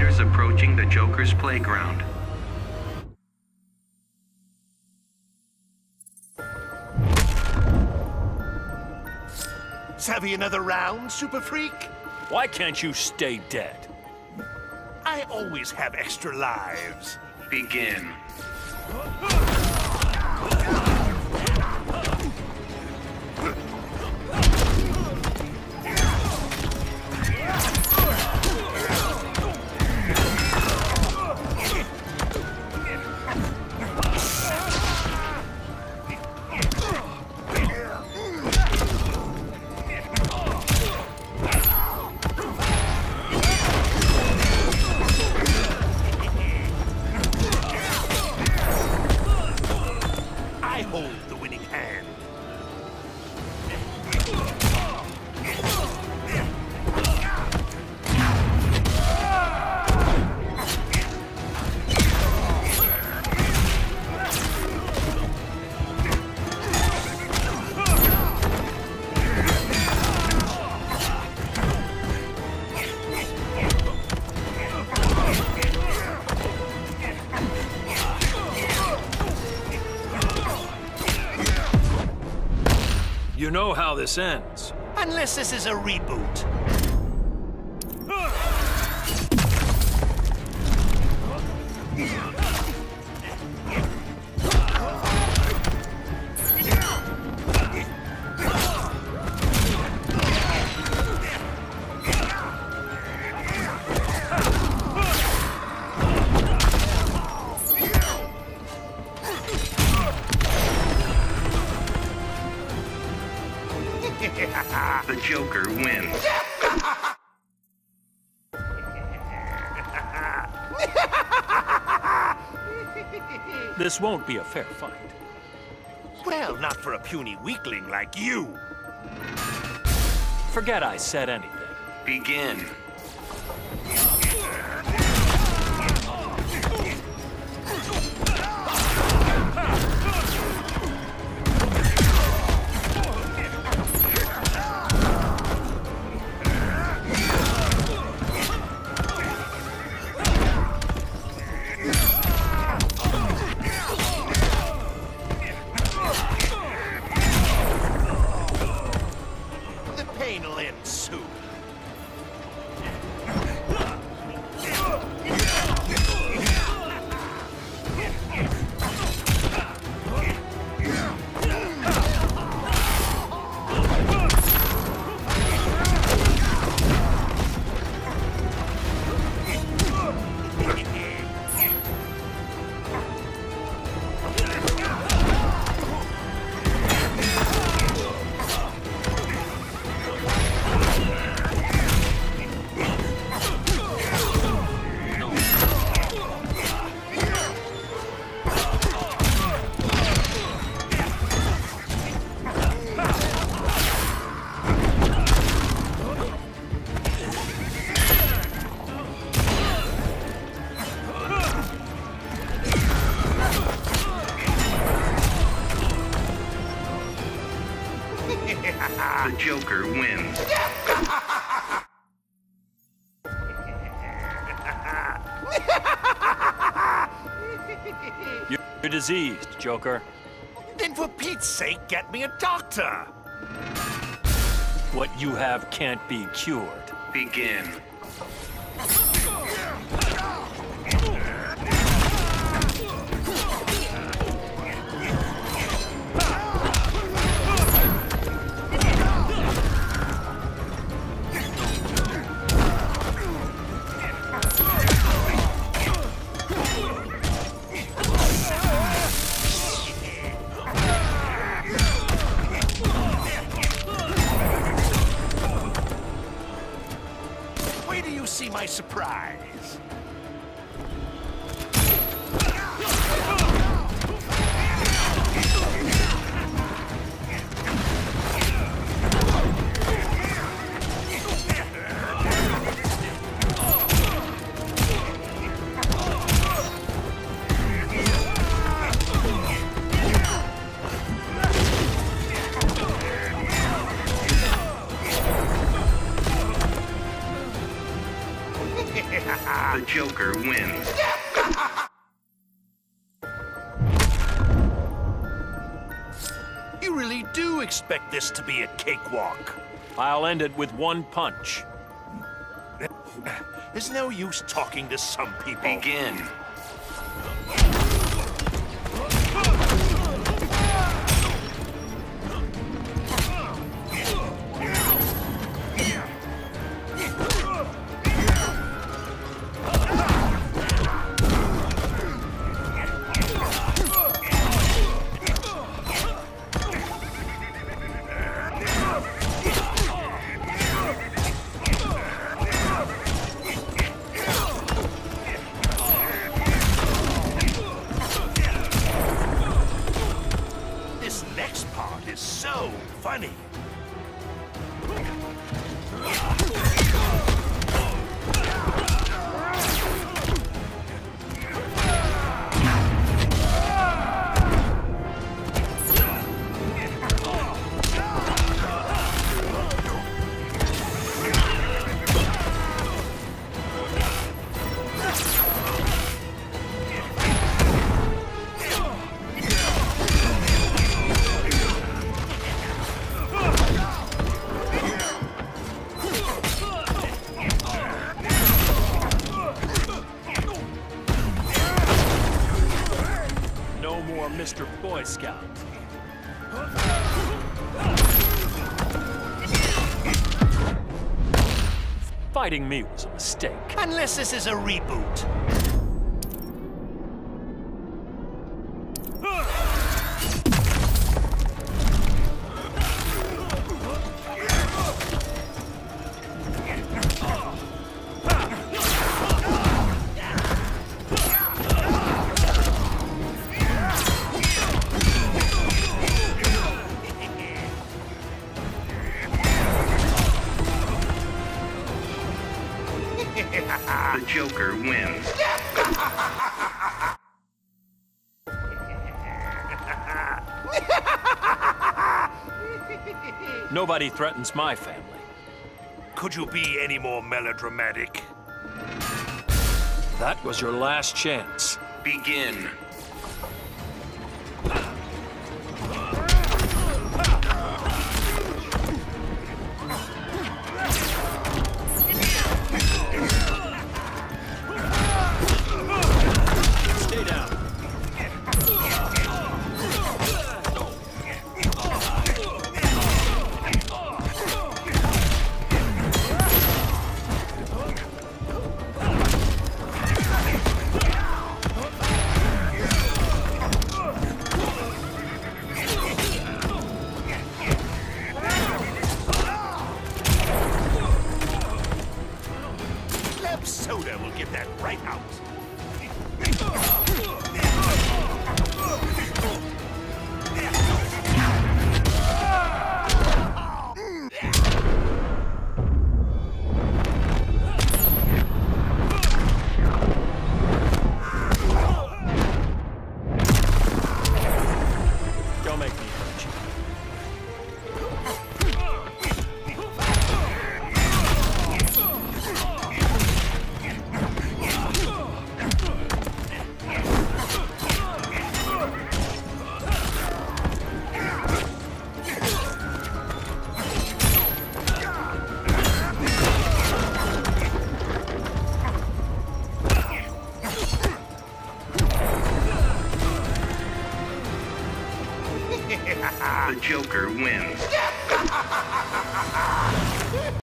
fighters approaching the Joker's playground. Savvy another round, Super Freak? Why can't you stay dead? I always have extra lives. Begin. How this ends. Unless this is a reboot. The This won't be a fair fight. Well, not for a puny weakling like you. Forget I said anything. Begin. You're diseased, Joker. Then for Pete's sake, get me a doctor. What you have can't be cured. Begin. Surprise. Joker wins. You really do expect this to be a cakewalk. I'll end it with one punch. There's no use talking to some people. Begin. Fighting me was a mistake. Unless this is a reboot. The Joker wins. Nobody threatens my family. Could you be any more melodramatic? That was your last chance. Begin.